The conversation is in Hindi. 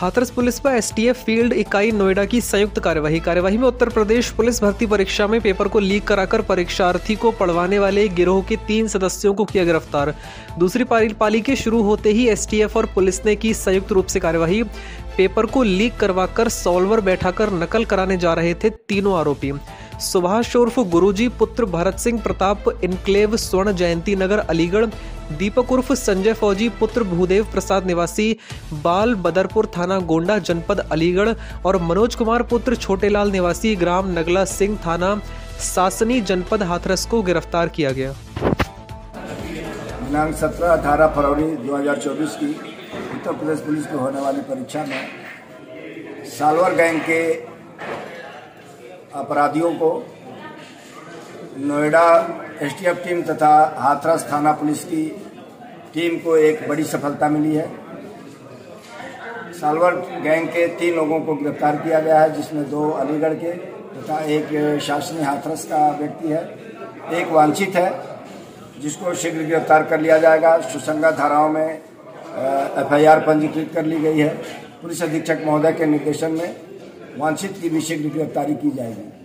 हाथरस पुलिस व एसटीएफ फ़ील्ड इकाई नोएडा की संयुक्त कार्यवाही। कार्यवाही में उत्तर प्रदेश पुलिस भर्ती परीक्षा में पेपर को लीक कराकर परीक्षार्थी को पढ़वाने वाले गिरोह के तीन सदस्यों को किया गिरफ़्तार। दूसरी पाली के शुरू होते ही एसटीएफ और पुलिस ने की संयुक्त रूप से कार्यवाही। पेपर को लीक करवाकर सॉल्वर बैठाकर नकल कराने जा रहे थे तीनों आरोपी। सुभाष उर्फ़ गुरुजी पुत्र भरत सिंह प्रताप इनक्लेव स्वर्ण जयंती नगर अलीगढ़, दीपक उर्फ़ संजय फौजी पुत्र भूदेव प्रसाद निवासी बाल बदरपुर थाना गोंडा, जनपद अलीगढ़ और मनोज कुमार पुत्र छोटेलाल निवासी ग्राम नगला सिंह थाना सासनी, जनपद हाथरस को गिरफ़्तार किया गया। दिनांक सत्रह अठारह फरवरी 2024 की उत्तर प्रदेश पुलिस में होने वाली परीक्षा में सालवर गैंग के अपराधियों को नोएडा एसटीएफ टीम तथा हाथरस थाना पुलिस की टीम को एक बड़ी सफलता मिली है। सालवर गैंग के तीन लोगों को गिरफ़्तार किया गया है, जिसमें दो अलीगढ़ के तथा एक शासनी हाथरस का व्यक्ति है। एक वांछित है, जिसको शीघ्र गिरफ़्तार कर लिया जाएगा। सुसंगा धाराओं में एफआईआर पंजीकृत कर ली गई है। पुलिस अधीक्षक महोदय के निर्देशन में वांछित की विषय की गिरफ्तारी की जाएगी।